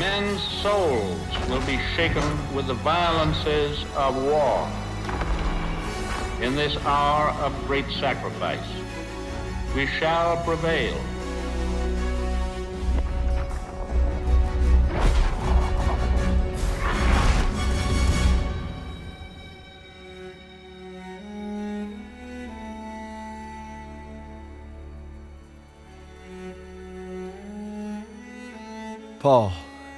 Men's souls will be shaken with the violences of war. In this hour of great sacrifice, we shall prevail. Paul,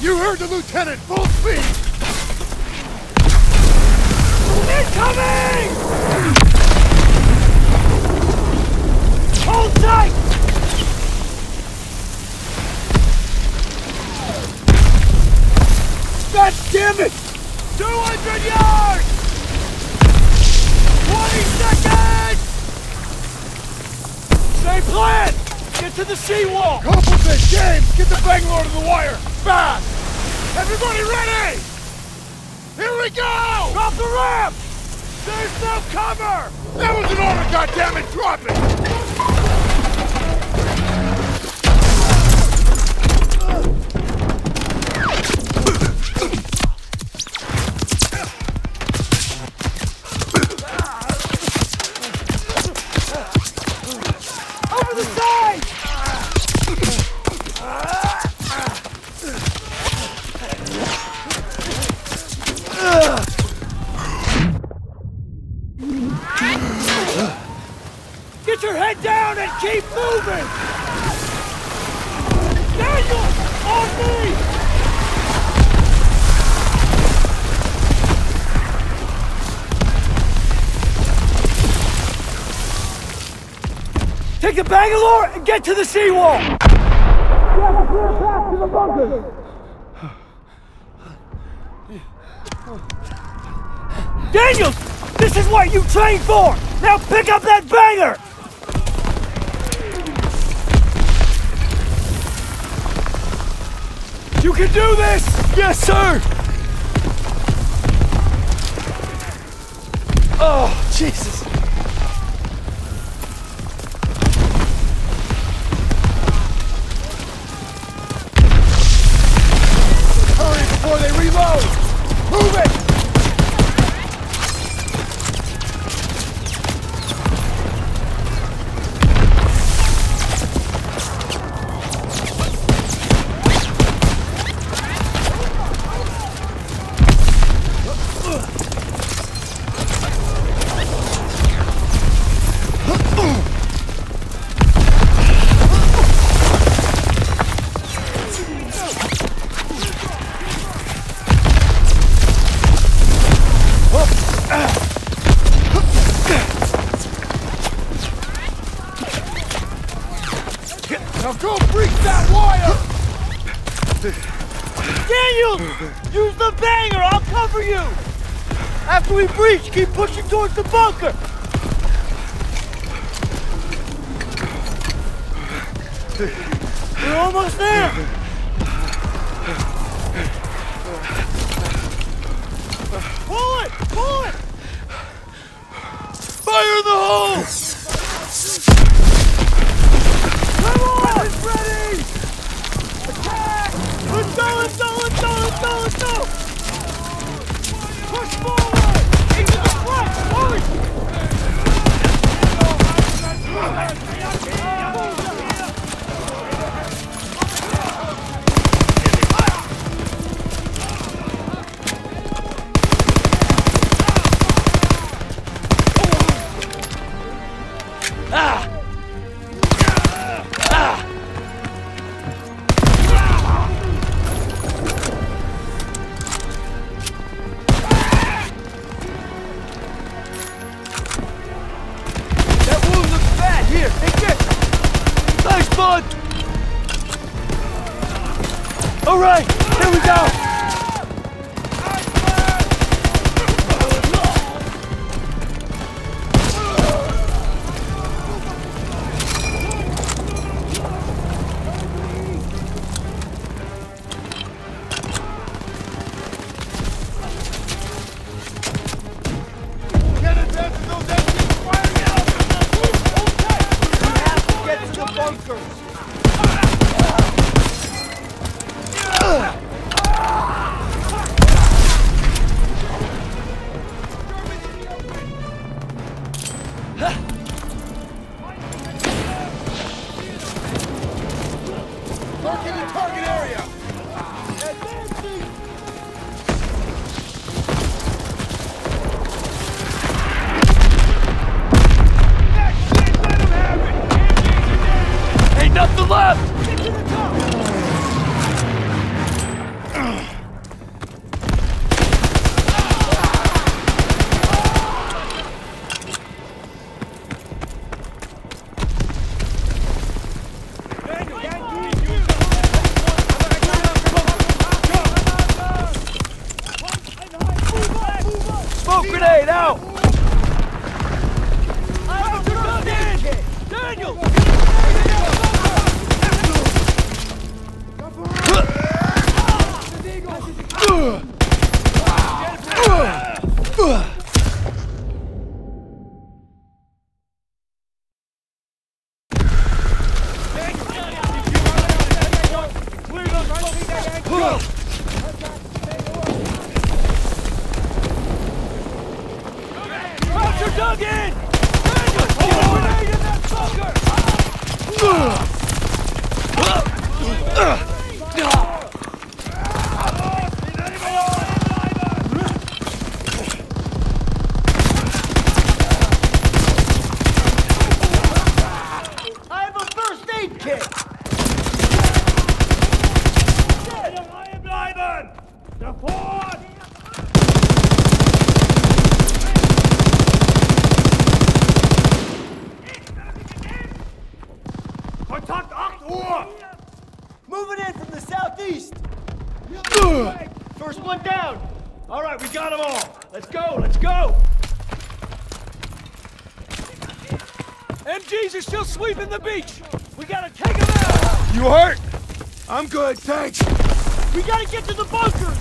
You heard the lieutenant. Full speed. Incoming! Hold tight! God damn it! 200 yards! 20 seconds! Same plan! Get to the seawall! Couples it, James. Get the Bangalore to the wire! Fast! Everybody ready! Here we go! Drop the ramp! There's no cover! That was an order, goddammit. Drop it. Take the Bangalore and get to the seawall! We have a clear path to the bunker! Daniels! This is what you trained for! Now pick up that banger! You can do this! Yes, sir! Oh, Jesus! Here, take this! Nice, bud! Alright, here we go! From the southeast! First one down! All right, we got them all. Let's go, let's go. MGs are still sweeping the beach. We gotta take them out. You hurt? I'm good, thanks. We gotta get to the bunkers!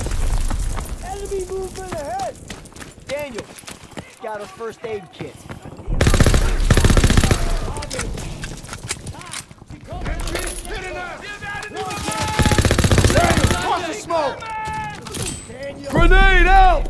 Enemy movement ahead! Daniel, got a first aid kit. Cruise Grenade out!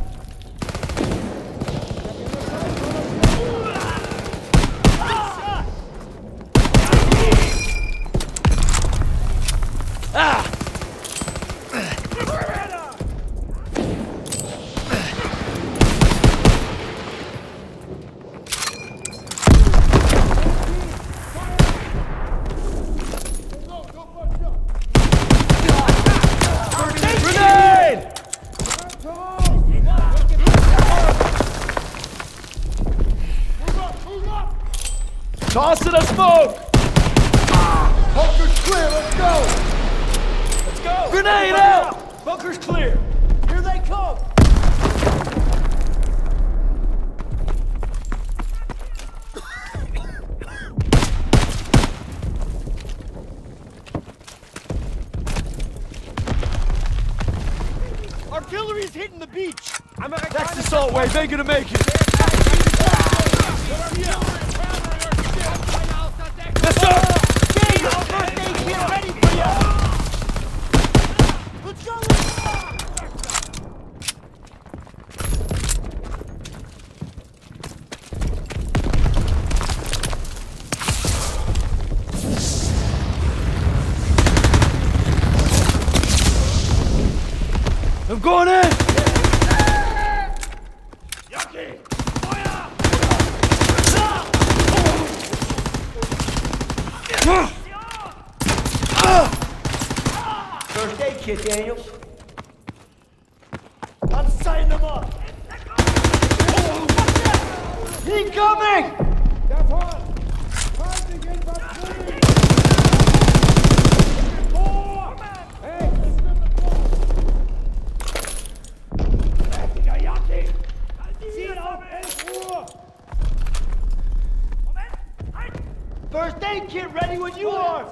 Aid kit ready when you are!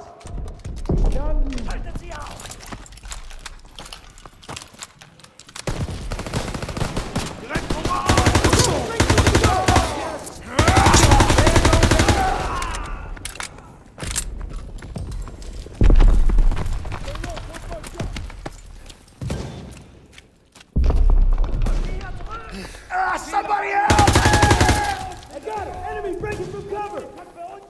Somebody else! I got it! Enemy breaking from cover!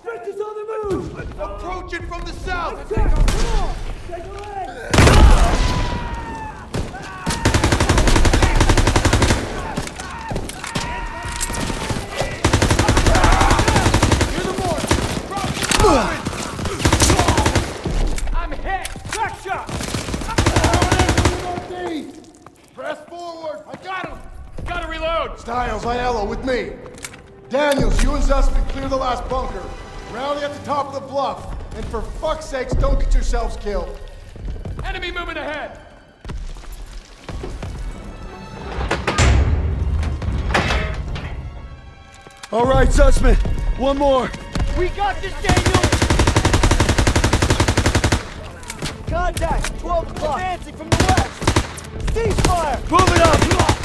Bridges on the move! Approaching from the south! Come on! Take a leg! I'm hit! Crack shot! Press forward! I got him! Gotta reload! Stiles, Aiello, with me. Daniels, you and Zussman clear the last bunker. Rally at the top of the bluff. And for fuck's sakes, don't get yourselves killed. Enemy moving ahead! All right, Zussman. One more. We got this, Daniel! Contact! 12 o'clock! Advancing from the west! Ceasefire! Move it up!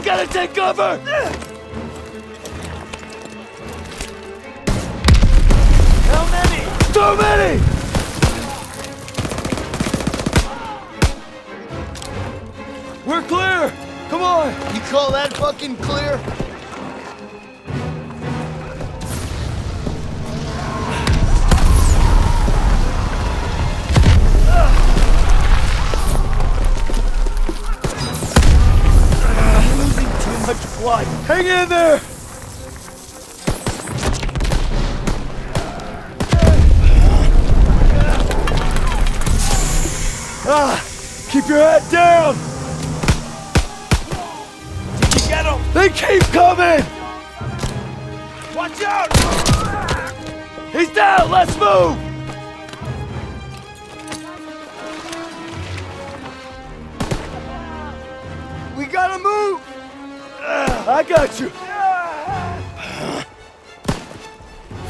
We gotta take cover! How many? Too many! We're clear! Come on! You call that fucking clear? Much blood. Hang in there! Ah! Keep your head down! Did you get him? They keep coming! Watch out! He's down! Let's move! We gotta move! I got you!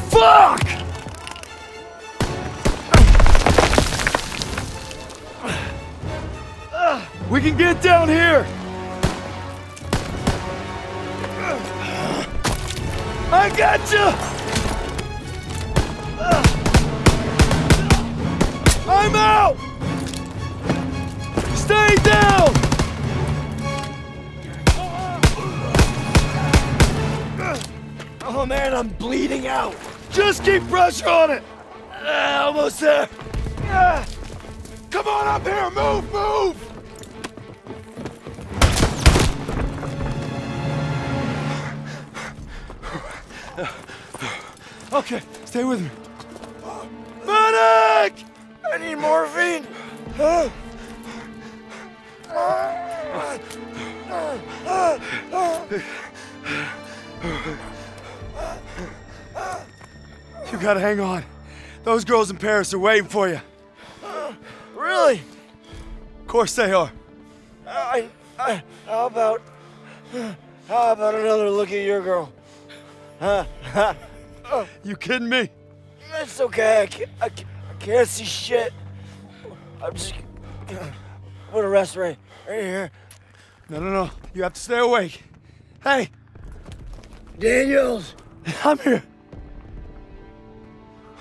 Fuck! We can get down here! I got you! I'm out! Stay down! Oh man, I'm bleeding out. Just keep pressure on it! Ah, almost there! Ah. Come on up here! Move, move! Okay, stay with me. Medic! I need morphine. You gotta hang on. Those girls in Paris are waiting for you. Really? Of course they are. I, I, how about, how about another look at your girl? Huh? You kidding me? It's okay. I can't, I can't, I can't see shit. I'm just put a rest right, right here. No, no, no. You have to stay awake. Hey, Daniels, I'm here.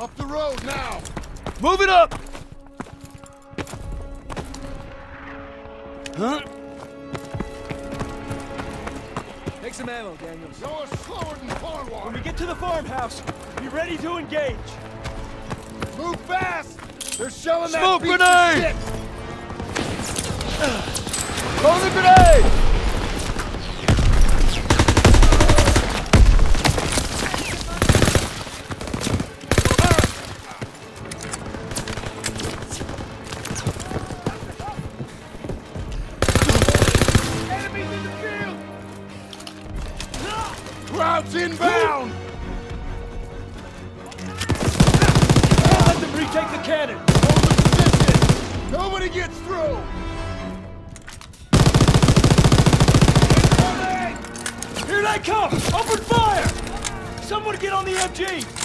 Up the road now. Move it up! Huh? Take some ammo, Daniels. You're slower than When we get to the farmhouse, be ready to engage. Move fast. They're shelling Smoke that beach grenade! to shit. Throw the grenade! Krauts inbound. Let them retake the cannon. Hold the position. Nobody gets through. Here they come! Open fire! Someone get on the MG!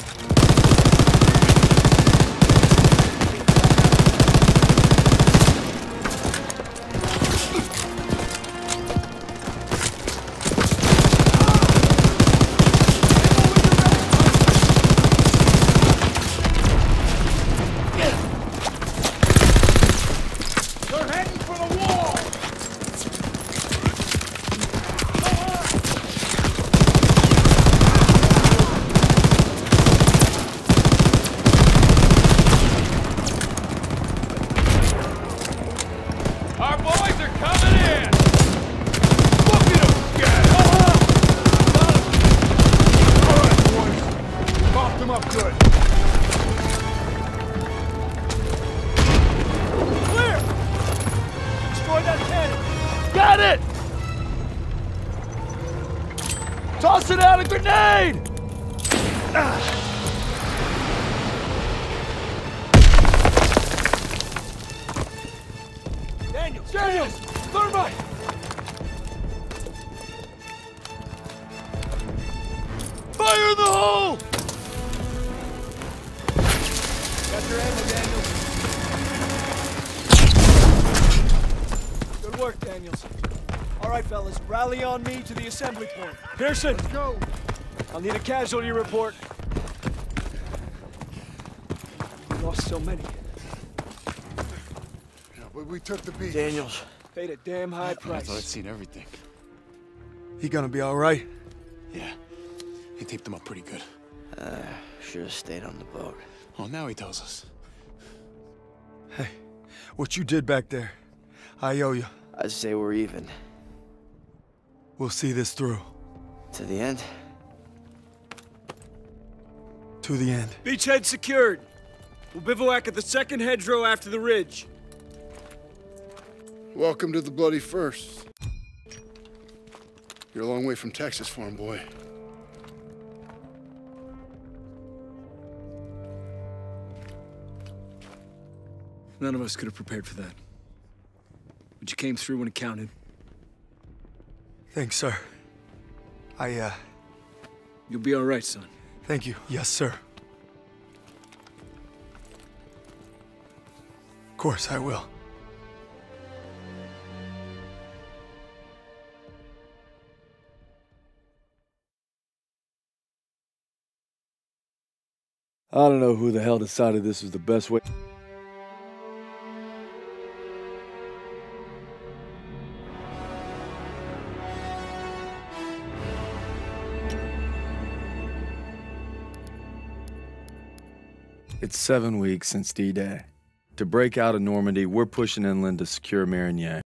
All right, fellas, rally on me to the assembly point. Pierson! Let's go! I'll need a casualty report. We lost so many. Yeah, but we took the beat. Daniels. Paid a damn high price. I price. thought I'd seen everything. He gonna be all right? Yeah. He taped him up pretty good. Uh, should have stayed on the boat. Well, now he tells us. Hey, what you did back there, I owe you. I say we're even. We'll see this through. To the end? To the end. Beachhead secured. We'll bivouac at the second hedgerow after the ridge. Welcome to the Bloody First. You're a long way from Texas, farm boy. None of us could have prepared for that. But you came through when it counted. Thanks, sir. I, uh, You'll be all right, son. thank you. Yes, sir. Of course I will. I don't know who the hell decided this was the best way. Seven weeks since D-Day. To break out of Normandy, we're pushing inland to secure Marigny.